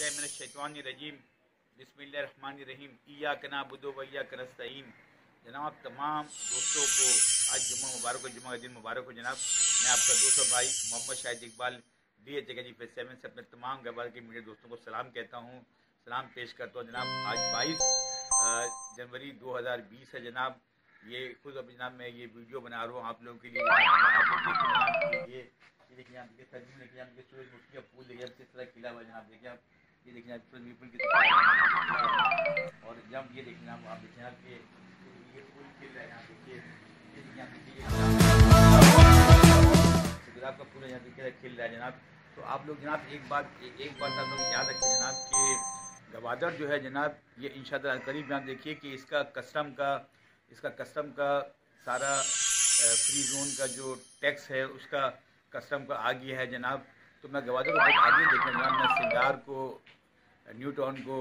रजीम बिस्मिल्लाहिर्रहमानिर्रहीम ईया कना बुदो वैया करस्तईन जनाब, तमाम दोस्तों को आज जुम्मा मुबारक हो, जुम्मा दिन मुबारक हो, जनाब। मैं आपका दोस्त भाई Mohammad Shahid Iqbal D H G phase seven से अपने तमाम गबार के मीडिया दोस्तों को सलाम कहता हूँ। सलाम पेश करता हूँ, जनाब। आज बाईस जनवरी 2020 है, जनाब। ये खुद अभी जनाब मैं ये वीडियो बना रहा हूँ आप लोगों के लिए। आप लोग देखिए देखिए आप देखिए सूरजमुखी फूल देखिए किस तरह खिला हुआ जनाब, देखिए आप। ये देखिए आप किस तरह और जब ये देखिए आप देखिए आप ये ये फूल रहा है यहाँ देखिए, ये देखिए आप देखिए गुलाब का फूल यहाँ देखिए खिल रहा है जनाब। तो आप लोग जनाब एक बात एक बात आप लोग याद रखें जनाब कि गवादर जो है जनाब, ये इन करीब यहाँ देखिए कि इसका कस्टम का, इसका कस्टम का सारा फ्री जोन का जो टैक्स है, उसका कस्टम का आ गया है जनाब। तो मैं गवादर को आगे देखा जनाब, मैं सिंगार को न्यू टाउन को,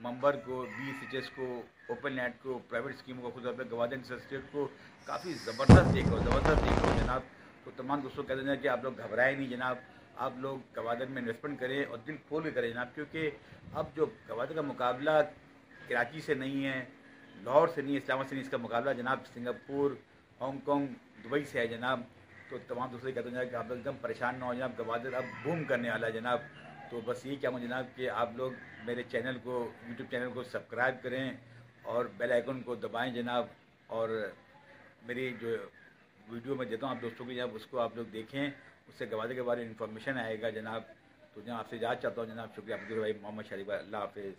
मंबर को बी सी को, ओपन नेट को, प्राइवेट स्कीमों को, खुद अपने गवादर इंडस्ट्रेट को काफ़ी ज़बरदस्त देखो ज़बरदस्त देखो जनाब। तो तमाम दोस्तों कहते हैं कि आप लोग घबराए नहीं जनाब। आप लोग गवादर में इन्वेस्टमेंट करें और दिल खोल के करें जनाब, क्योंकि अब जो गवादर का मुकाबला कराची से नहीं है, लाहौर से नहीं है, इस्लामाबाद से नहीं इसका मुकाबला जनाब सिंगापुर हांगकॉन्ग दुबई से है जनाब। तो तमाम दोस्तों कहते हैं कि आप लोग एकदम परेशान ना हो जनाब गवादर अब बूम करने वाला है जनाब। तो बस ये क्या जनाब कि आप लोग मेरे चैनल को यूट्यूब चैनल को सब्सक्राइब करें और बेल आइकन को दबाएँ जनाब और मेरी जो वीडियो में देता हूँ आप दोस्तों की जनाब उसको आप लोग देखें, उससे गवादे के बारे में इन्फॉर्मेशन आएगा जनाब। तो जनाब आपसे याद चाहता हूँ जनाब। शुक्रिया अब्दुल भाई मोहम्मद शरीफ, अल्लाह हाफिज़।